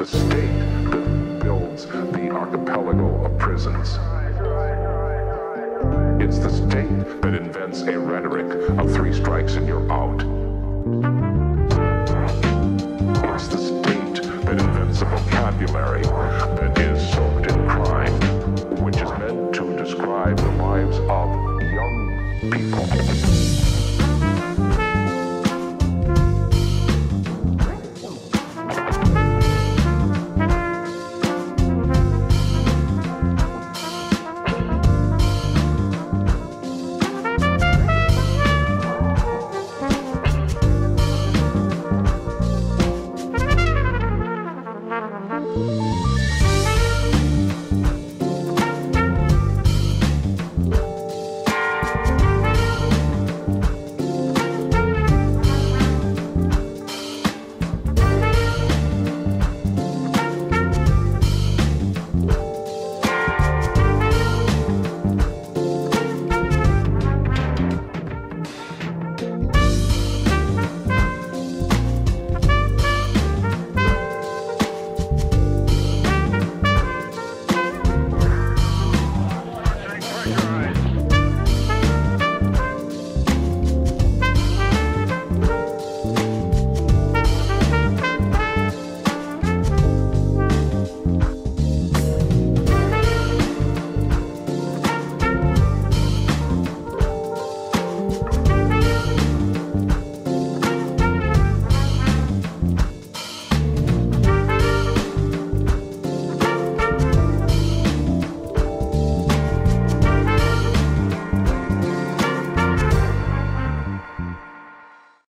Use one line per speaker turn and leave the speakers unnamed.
the state that builds the archipelago of prisons. It's the state that invents a rhetoric of three strikes and you're out. It's the state that invents a vocabulary that is soaked in crime, which is meant to describe the lives of young people. Bye.